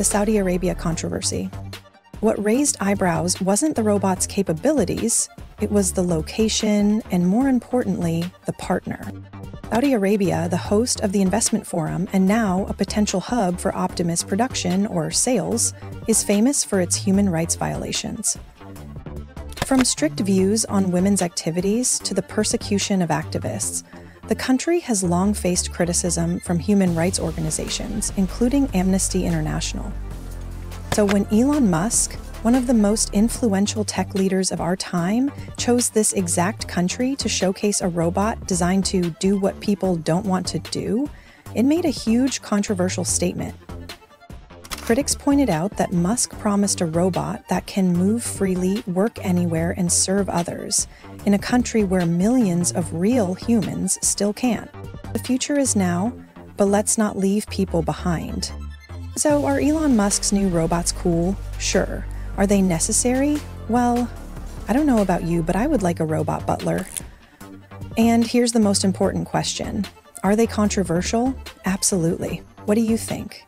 the Saudi Arabia controversy. What raised eyebrows wasn't the robot's capabilities, it was the location, and more importantly, the partner. Saudi Arabia, the host of the investment forum and now a potential hub for Optimus production or sales, is famous for its human rights violations. From strict views on women's activities to the persecution of activists, the country has long faced criticism from human rights organizations, including Amnesty International. So when Elon Musk, one of the most influential tech leaders of our time, chose this exact country to showcase a robot designed to do what people don't want to do, it made a huge controversial statement Critics pointed out that Musk promised a robot that can move freely, work anywhere, and serve others, in a country where millions of real humans still can't. The future is now, but let's not leave people behind. So, are Elon Musk's new robots cool? Sure. Are they necessary? Well, I don't know about you, but I would like a robot butler. And here's the most important question Are they controversial? Absolutely. What do you think?